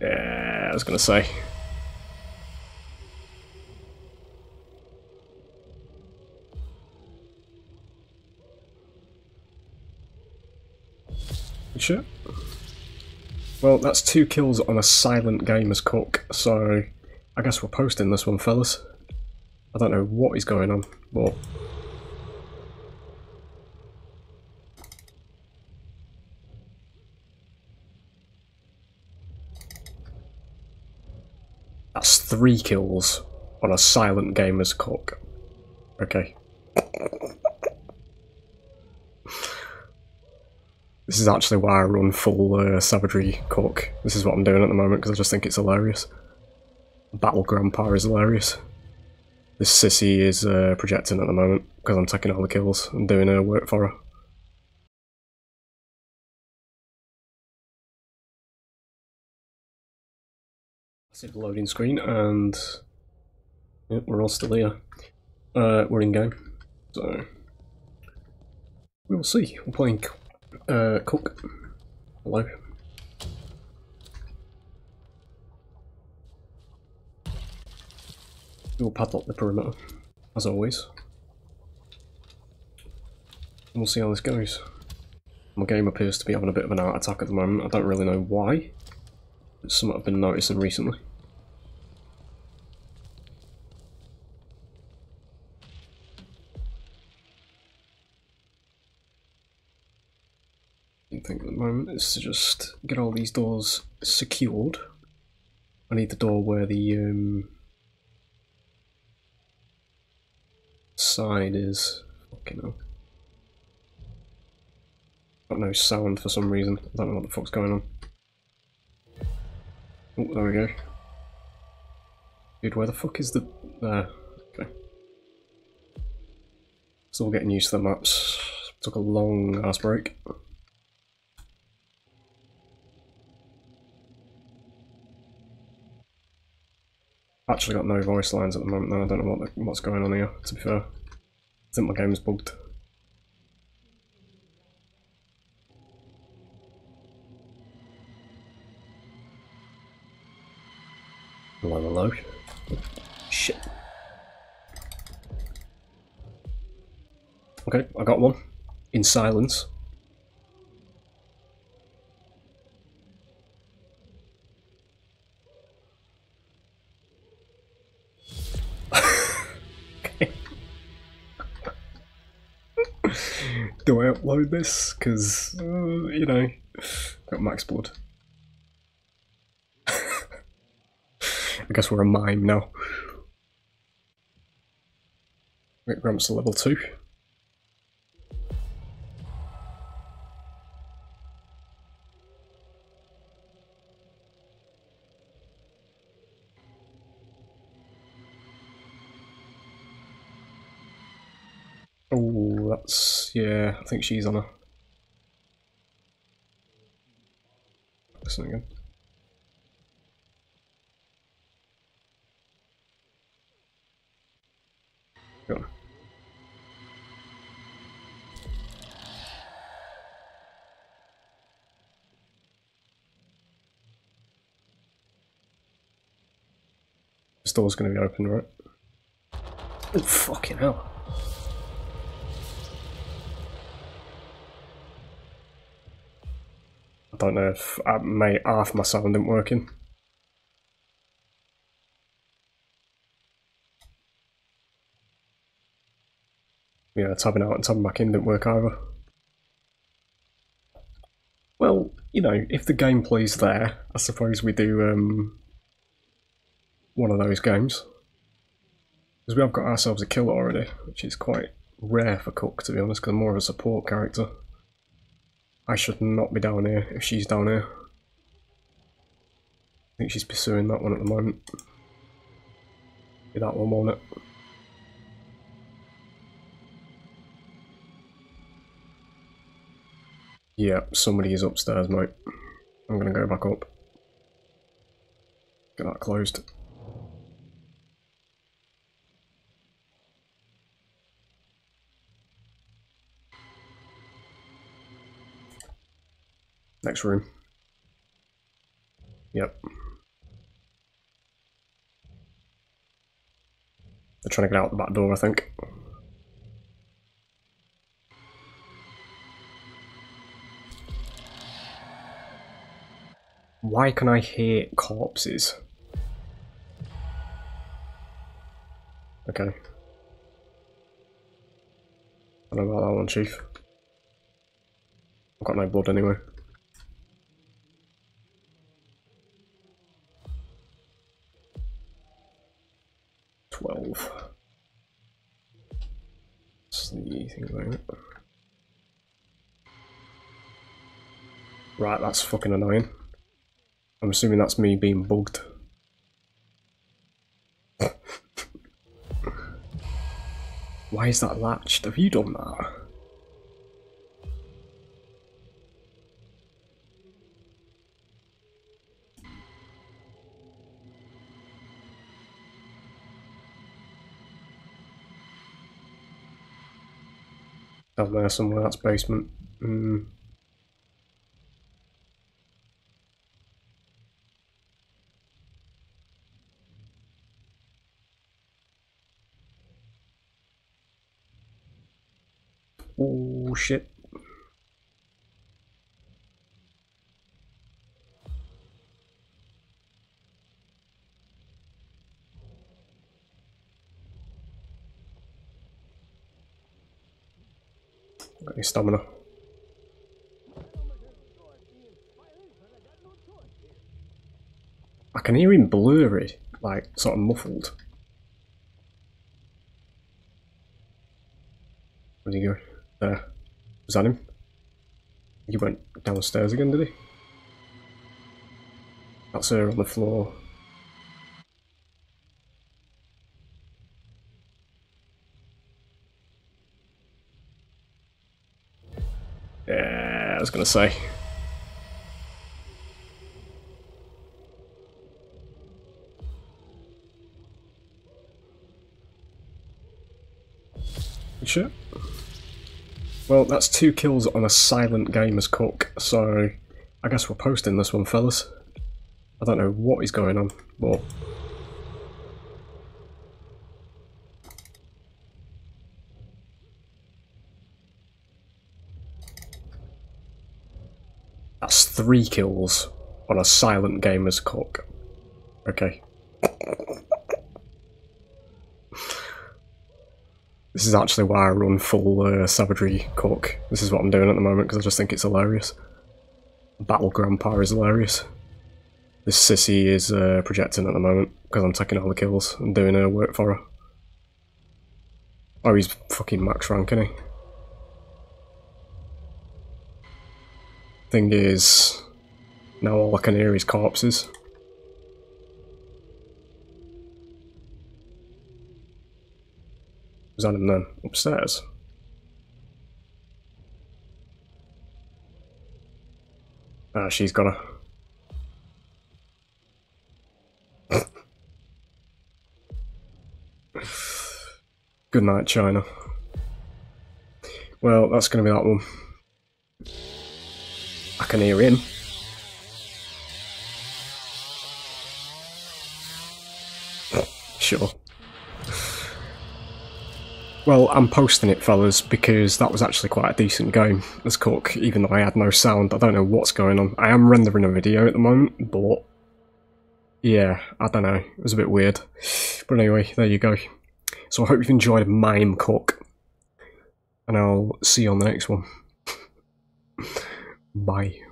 Yeah, I was gonna say. Sure. Well, that's two kills on a silent game as cook, so I guess we're posting this one, fellas. I don't know what is going on, but... That's three kills on a silent game as cook. Okay. This is actually why I run full uh, savagery cook. This is what I'm doing at the moment because I just think it's hilarious. Battle Grandpa is hilarious. This sissy is uh, projecting at the moment because I'm taking all the kills and doing her work for her. Massive loading screen and yep, we're all still here. Uh, we're in game, so we'll see. We're playing uh, Cook. Hello. We'll padlock the perimeter, as always. And we'll see how this goes. My game appears to be having a bit of an art attack at the moment. I don't really know why. It's something I've been noticing recently. Moment is to just get all these doors secured. I need the door where the um, side is. Fucking hell. Got no sound for some reason. I don't know what the fuck's going on. Oh, there we go. Dude, where the fuck is the... There. Okay. Still getting used to the maps. Took a long ass break. Actually got no voice lines at the moment though, I don't know what the, what's going on here, to be fair. I think my game's bugged. Hello, hello. Shit. Okay, I got one. In silence. Upload this? Because, uh, you know, got max blood. I guess we're a mime now. Gramps to level 2. Oh, that's yeah. I think she's on a. Listen again. Go on. This door's going to be open, right? Oh, fucking hell. Don't know if uh, may half my sound isn't working. Yeah, tabbing out and tabbing back in didn't work either. Well, you know, if the gameplay's there, I suppose we do um, one of those games. Because we have got ourselves a kill already, which is quite rare for Cook, to be honest, because I'm more of a support character. I should not be down here if she's down here. I think she's pursuing that one at the moment. Be that one, won't it? Yeah, somebody is upstairs, mate. I'm gonna go back up. Get that closed. Next room. Yep. They're trying to get out the back door, I think. Why can I hear corpses? Okay. I don't know about that one, Chief. I've got no blood anyway. The thing Right, that's fucking annoying. I'm assuming that's me being bugged. Why is that latched? Have you done that? Down there somewhere, that's basement. Mm. Oh shit. Got any stamina? I can hear him blurry, like sort of muffled. Where'd he go? There. Was that him? He went downstairs again, did he? That's her on the floor. Yeah, I was gonna say. Sure? Well, that's two kills on a silent game as cook, so I guess we're posting this one, fellas. I don't know what is going on, but... That's three kills on a silent game as cook. Okay. This is actually why I run full uh, savagery cook. This is what I'm doing at the moment because I just think it's hilarious. Battle Grandpa is hilarious. This sissy is uh, projecting at the moment because I'm taking all the kills and doing her work for her. Oh, he's fucking max rank, isn't he? Thing is, now all I can hear is corpses. Was that him then? Upstairs? Ah, she's got a... Good night, China. Well, that's going to be that one. I can hear him. Sure. Well, I'm posting it, fellas, because that was actually quite a decent game as Cook, even though I had no sound. I don't know what's going on. I am rendering a video at the moment, but... Yeah, I don't know. It was a bit weird. But anyway, there you go. So I hope you've enjoyed Mime Cook. And I'll see you on the next one. Bye.